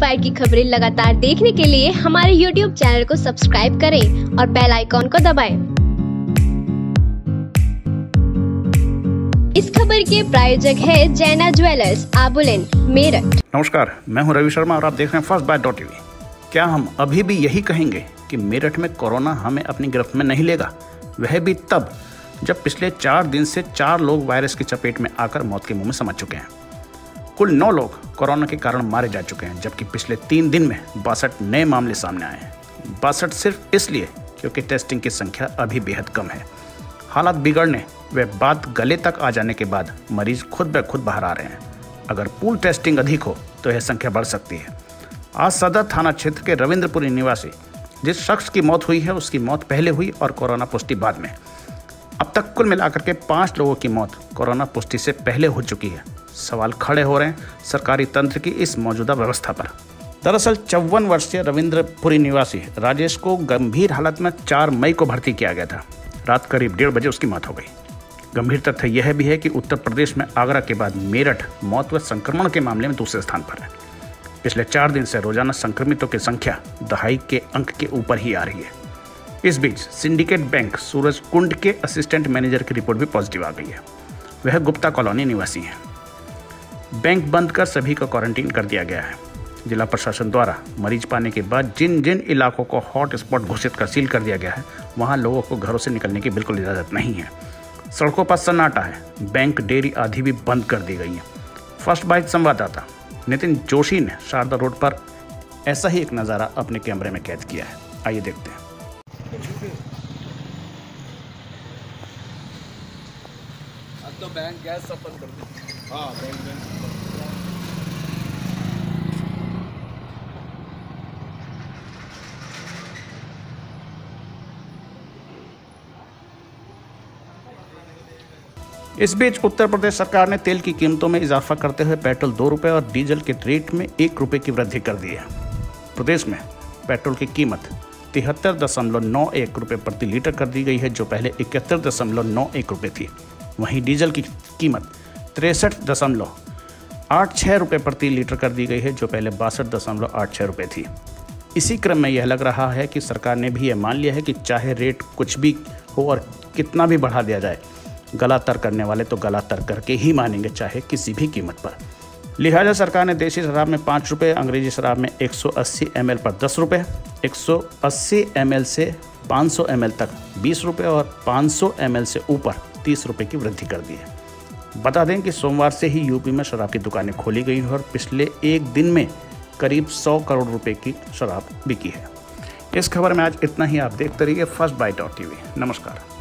Bite की खबरें लगातार देखने के लिए हमारे यूट्यूब चैनल को सब्सक्राइब करें और बेल आइकॉन को दबाएँ। इस खबर के प्रायोजक है जैना ज्वेलर्स आबुलेन मेरठ। नमस्कार, मैं हूँ रवि शर्मा और आप देख रहे हैं फ़र्स्ट बाय डॉट टीवी क्या हम अभी भी यही कहेंगे कि मेरठ में कोरोना हमें अपनी गिरफ्त में नहीं लेगा? वह भी तब, जब पिछले चार दिन से चार लोग वायरस की चपेट में आकर मौत के मुँह में समझ चुके हैं। कुल नौ लोग कोरोना के कारण मारे जा चुके हैं, जबकि पिछले तीन दिन में बासठ नए मामले सामने आए हैं। बासठ सिर्फ़ इसलिए क्योंकि टेस्टिंग की संख्या अभी बेहद कम है। हालात बिगड़ने व बात गले तक आ जाने के बाद मरीज़ खुद ब खुद बाहर आ रहे हैं। अगर पूल टेस्टिंग अधिक हो तो यह संख्या बढ़ सकती है। आज सदर थाना क्षेत्र के रविंद्रपुरी निवासी, जिस शख्स की मौत हुई है, उसकी मौत पहले हुई और कोरोना पुष्टि बाद में। अब तक कुल मिलाकर के पाँच लोगों की मौत कोरोना पुष्टि से पहले हो चुकी है। सवाल खड़े हो रहे हैं सरकारी तंत्र की इस मौजूदा व्यवस्था पर। दरअसल चौवन वर्षीय रविंद्रपुरी निवासी राजेश को गंभीर हालत में चार मई को भर्ती किया गया था। रात करीब डेढ़ बजे उसकी मौत हो गई। गंभीर तथ्य यह भी है कि उत्तर प्रदेश में आगरा के बाद मेरठ मौत व संक्रमण के मामले में दूसरे स्थान पर है। पिछले चार दिन से रोज़ाना संक्रमितों की संख्या दहाई के अंक के ऊपर ही आ रही है। इस बीच सिंडिकेट बैंक सूरज कुंड के असिस्टेंट मैनेजर की रिपोर्ट भी पॉजिटिव आ गई है। वह गुप्ता कॉलोनी निवासी हैं। बैंक बंद कर सभी को क्वारंटीन कर दिया गया है। जिला प्रशासन द्वारा मरीज़ पाने के बाद जिन जिन इलाकों को हॉट स्पॉट घोषित कर, सील कर दिया गया है, वहाँ लोगों को घरों से निकलने की बिल्कुल इजाज़त नहीं है। सड़कों पर सन्नाटा है। बैंक डेयरी आदि भी बंद कर दी गई है। फ़र्स्ट बाइट संवाददाता नितिन जोशी ने शारदा रोड पर ऐसा ही एक नज़ारा अपने कैमरे में कैद किया है। आइए देखते हैं। अब तो बैंक गैस सब बंद कर दी हाँ। बैंक बैंक इस बीच उत्तर प्रदेश सरकार ने तेल की कीमतों में इजाफा करते हुए पेट्रोल दो रुपये और डीजल के रेट में एक रुपये की वृद्धि कर दी है। प्रदेश में पेट्रोल की कीमत तिहत्तर दशमलव नौ एक रुपये प्रति लीटर कर दी गई है जो पहले इकहत्तर दशमलव नौ एक रुपये थी। वहीं डीजल की कीमत तिरसठ दशमलव आठ छः रुपये प्रति लीटर कर दी गई है, जो पहले बासठ दशमलव आठ छः रुपये थी। इसी क्रम में यह लग रहा है कि सरकार ने भी यह मान लिया है कि चाहे रेट कुछ भी हो और कितना भी बढ़ा दिया जाए, गला तर करने वाले तो गला तर करके ही मानेंगे, चाहे किसी भी कीमत पर। लिहाजा सरकार ने देसी शराब में पाँच रुपये अंग्रेज़ी शराब में 180 ml पर दस रुपये 180 ml से 500 ml तक बीस रुपये और 500 ml से ऊपर तीस रुपये की वृद्धि कर दी है। बता दें कि सोमवार से ही यूपी में शराब की दुकानें खोली गई हैं और पिछले एक दिन में करीब 100 करोड़ रुपए की शराब बिकी है। इस खबर में आज इतना ही। आप देखते रहिए फ़र्स्ट बाइट और टीवी नमस्कार।